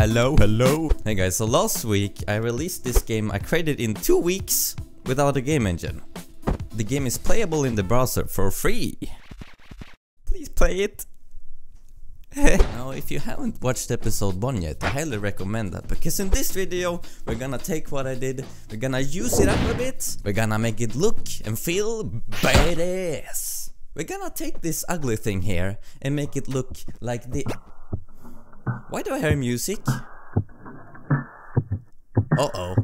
Hello, hello. Hey guys, so last week I released this game I created in two weeks without a game engine. The game is playable in the browser for free. Please play it. now if you haven't watched episode 1 yet, I highly recommend that because in this video we're gonna take what I did, we're gonna use it up a bit, we're gonna make it look and feel badass. We're gonna take this ugly thing here and make it look like the... Why do I hear music? Uh-oh.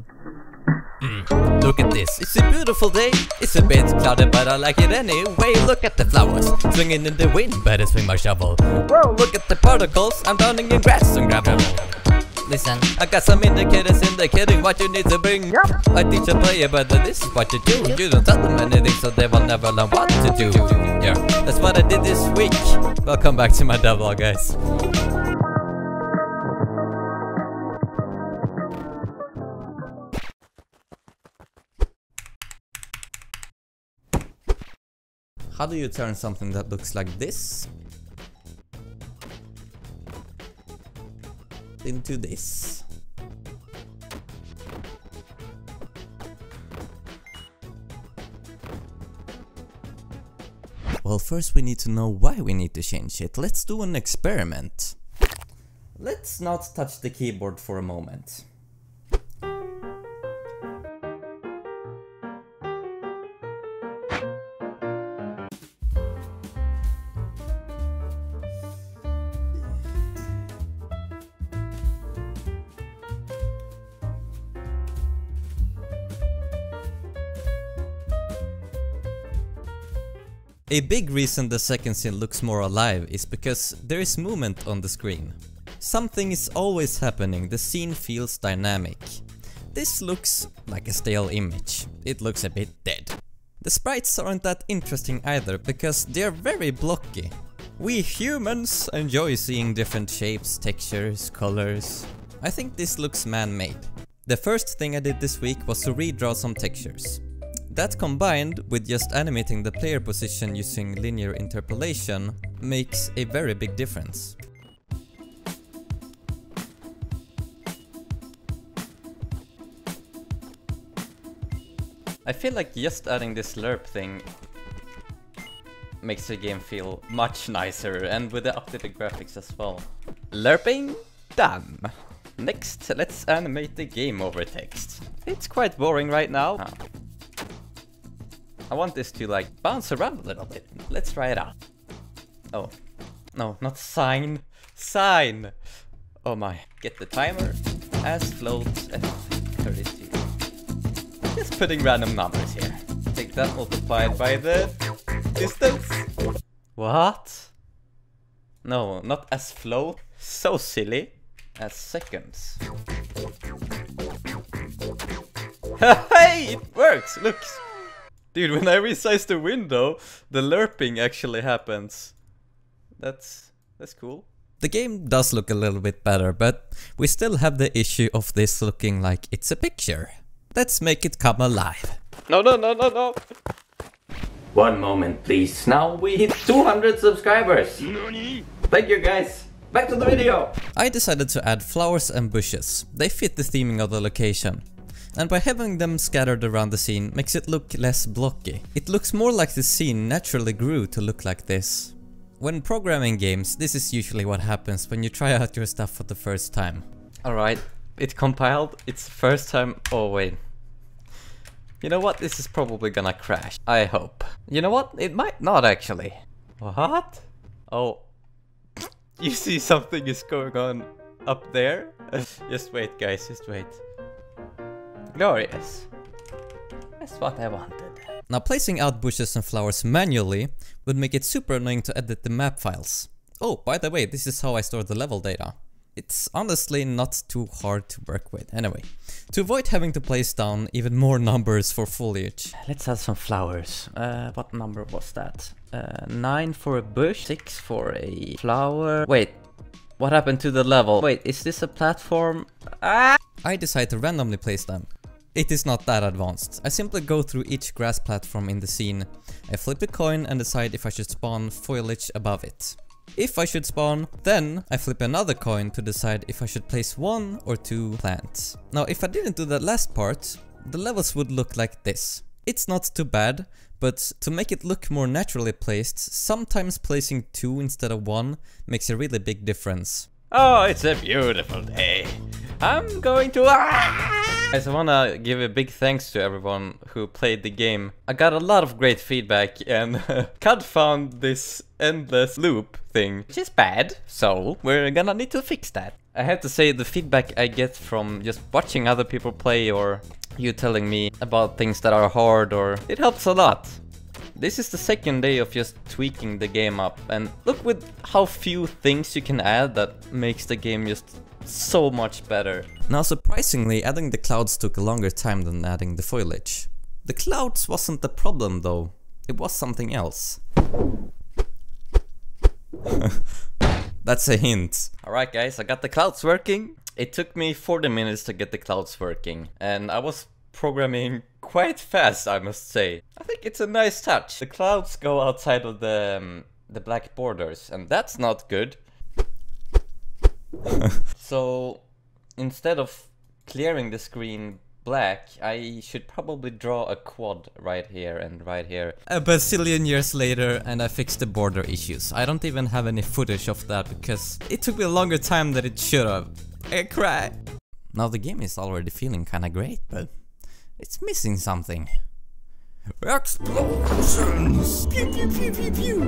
Mm, look at this, it's a beautiful day. It's a bit cloudy but I like it anyway. Look at the flowers, swinging in the wind Better swing my shovel. Whoa, look at the particles I'm drowning in grass and gravel. Listen, I got some indicators indicating what you need to bring. Yep. I teach a player but this is what you do. You don't tell them anything so they will never learn what to do. Yeah, that's what I did this week. Welcome back to my devlog guys How do you turn something that looks like this into this? Well, first we need to know why we need to change it. Let's do an experiment. Let's not touch the keyboard for a moment. A big reason the second scene looks more alive is because there is movement on the screen. Something is always happening, the scene feels dynamic. This looks like a stale image, it looks a bit dead. The sprites aren't that interesting either because they're very blocky. We humans enjoy seeing different shapes, textures, colors. I think this looks man-made. The first thing I did this week was to redraw some textures. That combined with just animating the player position using linear interpolation makes a very big difference. I feel like just adding this lerp thing makes the game feel much nicer and with the updated graphics as well. Lerping done. Next, let's animate the game over text. It's quite boring right now. I want this to like bounce around a little bit. Let's try it out. Oh, no, not sign, sign. Oh my, get the timer as float F32. Just putting random numbers here. Take that multiplied by the distance. What? No, not as float. So silly. As seconds. hey, it works! Look, Dude, when I resize the window, the lerping actually happens. That's that's cool. The game does look a little bit better, but we still have the issue of this looking like it's a picture. Let's make it come alive. No, no, no, no, no. One moment, please. Now we hit 200 subscribers. Thank you, guys. Back to the video. I decided to add flowers and bushes. They fit the theming of the location and by having them scattered around the scene makes it look less blocky. It looks more like the scene naturally grew to look like this. When programming games, this is usually what happens when you try out your stuff for the first time. Alright, it compiled, it's first time, oh wait. You know what, this is probably gonna crash, I hope. You know what, it might not actually. What? Oh, you see something is going on up there? just wait guys, just wait. Glorious. That's what I wanted. Now placing out bushes and flowers manually would make it super annoying to edit the map files. Oh, by the way, this is how I store the level data. It's honestly not too hard to work with. Anyway, to avoid having to place down even more numbers for foliage. Let's add some flowers. Uh, what number was that? Uh, 9 for a bush, 6 for a flower. Wait, what happened to the level? Wait, is this a platform? Ah! I decide to randomly place them. It is not that advanced. I simply go through each grass platform in the scene. I flip a coin and decide if I should spawn foliage above it. if I should spawn. Then I flip another coin to decide if I should place one or two plants. Now if I didn't do that last part, the levels would look like this. It's not too bad, but to make it look more naturally placed, sometimes placing two instead of one makes a really big difference. Oh, it's a beautiful day. I'm going to... Ah! Guys, I wanna give a big thanks to everyone who played the game. I got a lot of great feedback and Cud found this endless loop thing, which is bad, so we're gonna need to fix that. I have to say the feedback I get from just watching other people play or you telling me about things that are hard or it helps a lot. This is the second day of just tweaking the game up and look with how few things you can add that makes the game just so much better. Now surprisingly, adding the clouds took a longer time than adding the foliage. The clouds wasn't the problem though, it was something else. That's a hint. Alright guys, I got the clouds working. It took me 40 minutes to get the clouds working and I was programming quite fast, I must say. I think it's a nice touch. The clouds go outside of the, um, the black borders, and that's not good. so, instead of clearing the screen black, I should probably draw a quad right here and right here. A bazillion years later and I fixed the border issues. I don't even have any footage of that because it took me a longer time than it should have. I cry. Now the game is already feeling kinda great, but it's missing something. Explosions! Pew, pew, pew, pew, pew.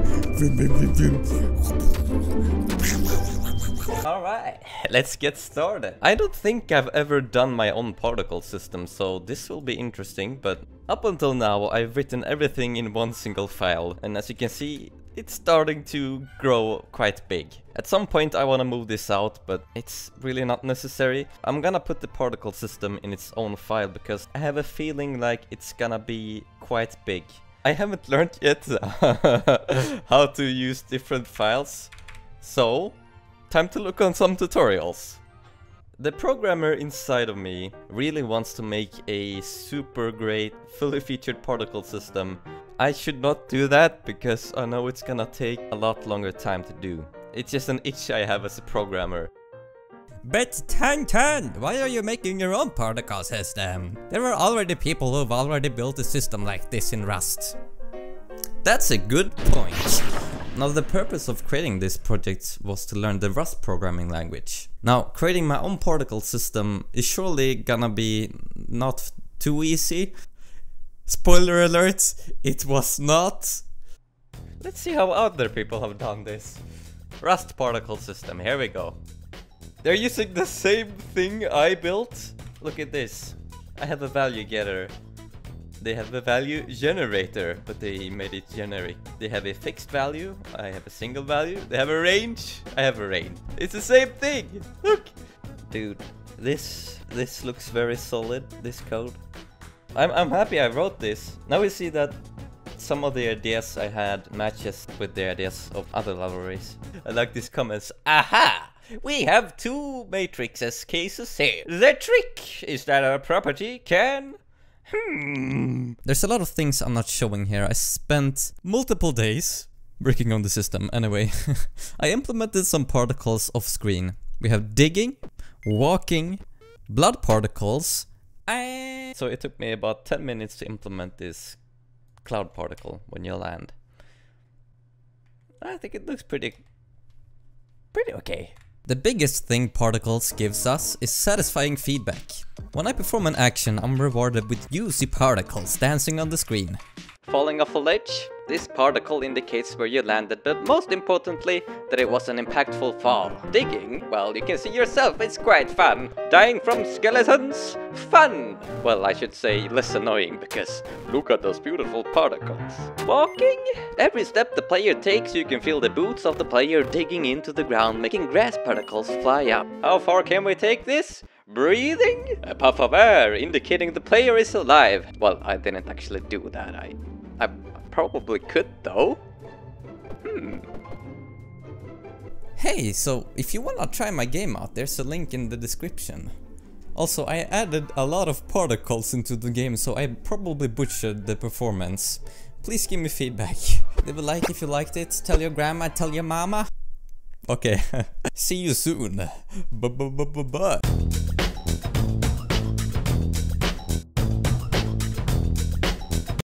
Alright, let's get started. I don't think I've ever done my own particle system, so this will be interesting, but up until now I've written everything in one single file, and as you can see, it's starting to grow quite big. At some point I wanna move this out, but it's really not necessary. I'm gonna put the particle system in its own file because I have a feeling like it's gonna be quite big. I haven't learned yet how to use different files, so time to look on some tutorials. The programmer inside of me really wants to make a super great, fully featured particle system I should not do that because I know it's gonna take a lot longer time to do. It's just an itch I have as a programmer. But Tan Tan, why are you making your own particle system? There are already people who've already built a system like this in Rust. That's a good point. Now the purpose of creating this project was to learn the Rust programming language. Now creating my own particle system is surely gonna be not too easy Spoiler alert, it was not. Let's see how other people have done this. Rust particle system, here we go. They're using the same thing I built. Look at this. I have a value getter. They have a value generator, but they made it generic. They have a fixed value, I have a single value. They have a range, I have a range. It's the same thing! Look! Dude, this this looks very solid, this code. I'm, I'm happy I wrote this. Now we see that some of the ideas I had matches with the ideas of other libraries. I like these comments. Aha! We have two matrices cases here. The trick is that our property can... Hmm. There's a lot of things I'm not showing here. I spent multiple days working on the system. Anyway, I implemented some particles off screen. We have digging, walking, blood particles, and so it took me about 10 minutes to implement this cloud particle when you land. I think it looks pretty, pretty okay. The biggest thing Particles gives us is satisfying feedback. When I perform an action, I'm rewarded with juicy particles dancing on the screen. Falling off a ledge? This particle indicates where you landed, but most importantly, that it was an impactful fall. Digging? Well, you can see yourself, it's quite fun. Dying from skeletons? Fun! Well, I should say less annoying, because look at those beautiful particles. Walking? Every step the player takes, you can feel the boots of the player digging into the ground, making grass particles fly up. How far can we take this? Breathing? A puff of air, indicating the player is alive. Well, I didn't actually do that. I I probably could though. Hmm. Hey, so if you wanna try my game out, there's a link in the description. Also, I added a lot of particles into the game, so I probably butchered the performance. Please give me feedback. Leave a like if you liked it, tell your grandma, tell your mama. Okay. See you soon. Bye.